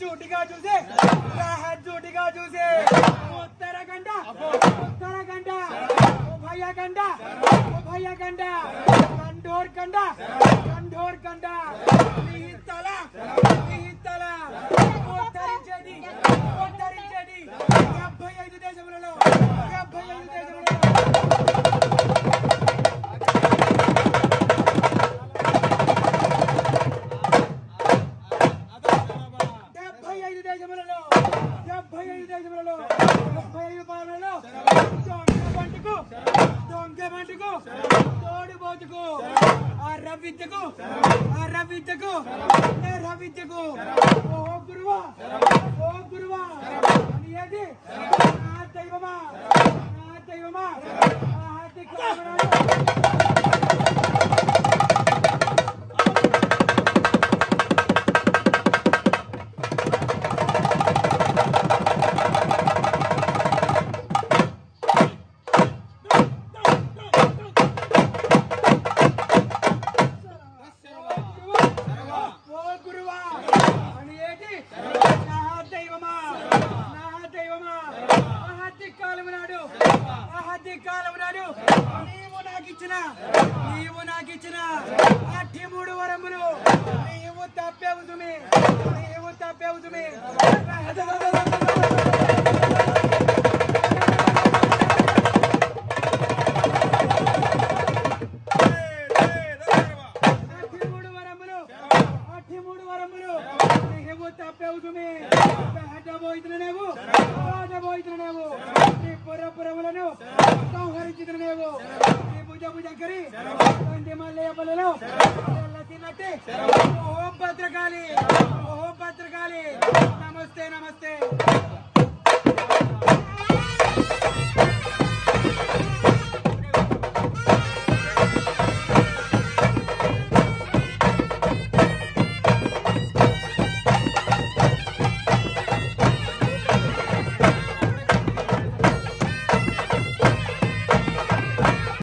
జూటిగా చూసి జూటిగా చూసి ఉత్తరగండ ఉత్తరగండ ఉభయగండ ఉభయగండ కండోర్ కండ కండోర్ కండ నీ తల పాలనలో డెబ్బై ఐదు దేశములలో డెబ్బై ఐదు పాలనలో దొంగ బంటుకు దొంగ బంటుకు తోడు బోతుకు ఆ రవిద్యకు ఆ రవిద్యకు రవిద్యకు ఆహతి నీవు నాకు ఇచ్చిన నీవు నాకు ఇచ్చిన అట్టి మూడు వరములు. నీవు తప్పేవుతుమి నీవు తప్పేవుతుమి అట్టి మూడు వరములు అట్టి మూడు వరములు. నీవు పురపురములను సంహరించుతున్ననేవు నీ భుజ భుజంకరి మల్లయ్య పల్లెలో.